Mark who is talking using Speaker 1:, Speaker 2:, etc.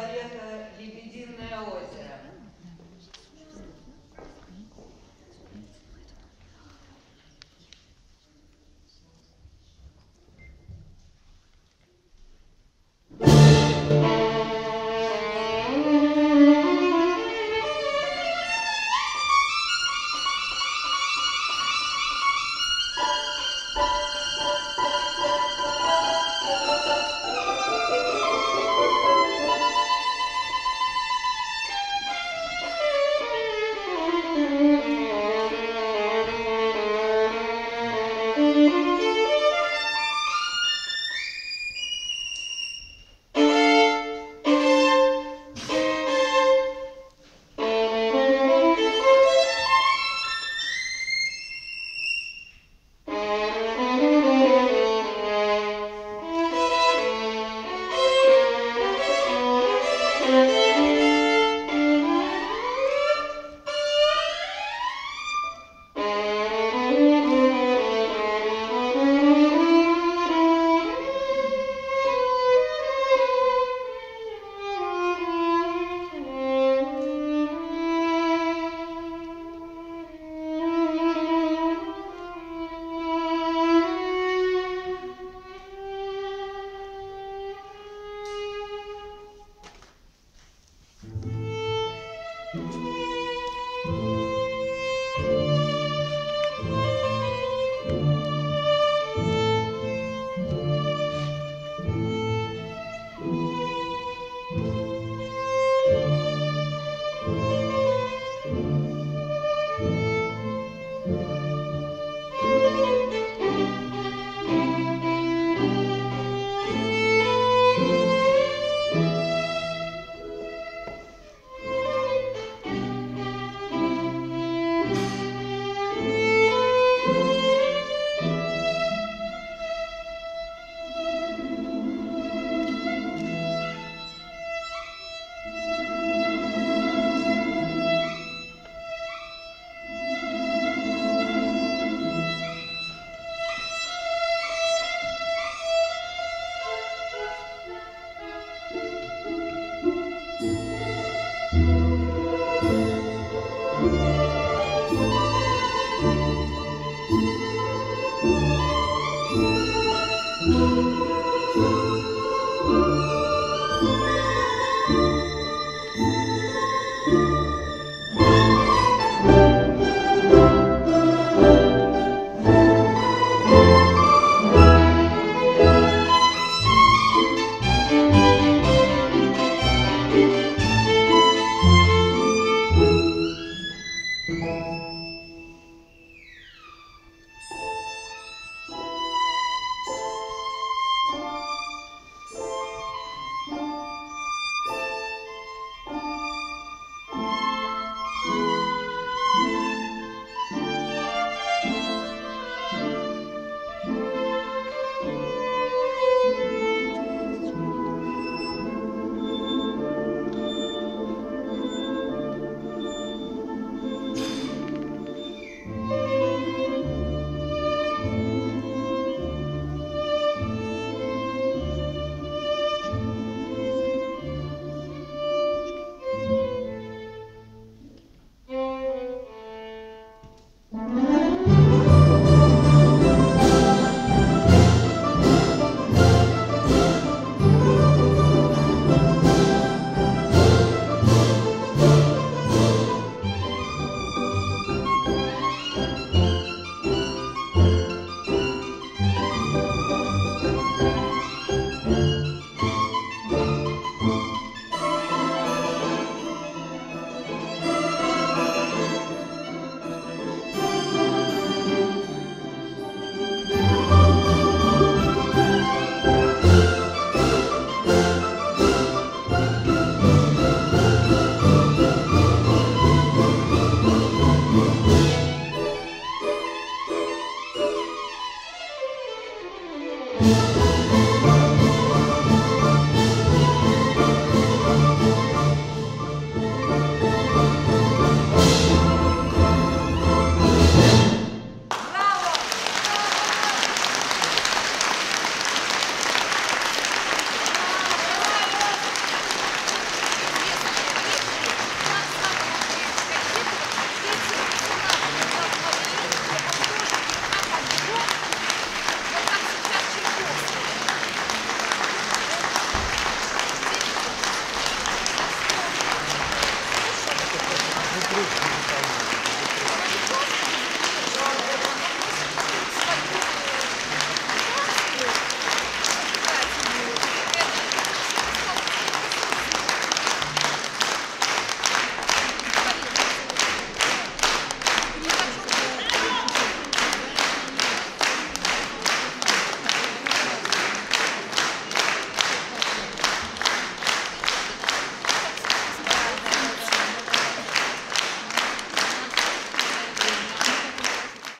Speaker 1: балета «Лебединое озеро».